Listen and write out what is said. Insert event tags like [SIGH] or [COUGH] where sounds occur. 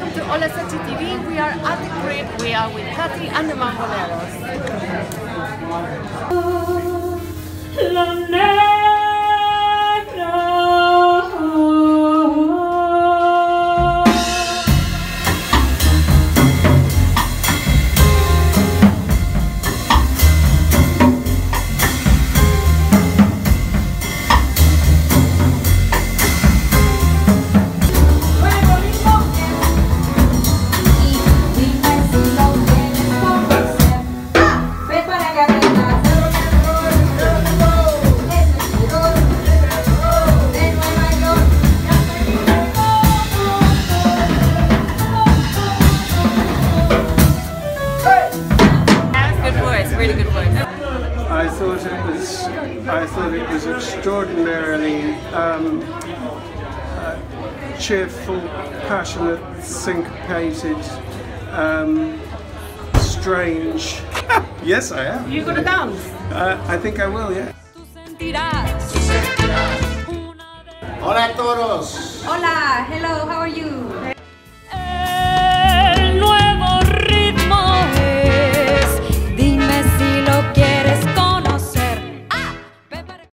welcome to Hola Sachi TV. We are at the Cript. We are with Katri and the Mamboleros. That's really good voice. I thought it was, I thought it was extraordinarily um, uh, cheerful, passionate, syncopated, um, strange. [LAUGHS] yes, I am. You gonna dance? Uh, I think I will. Yeah. Hola a todos. Hola, hello, how are you?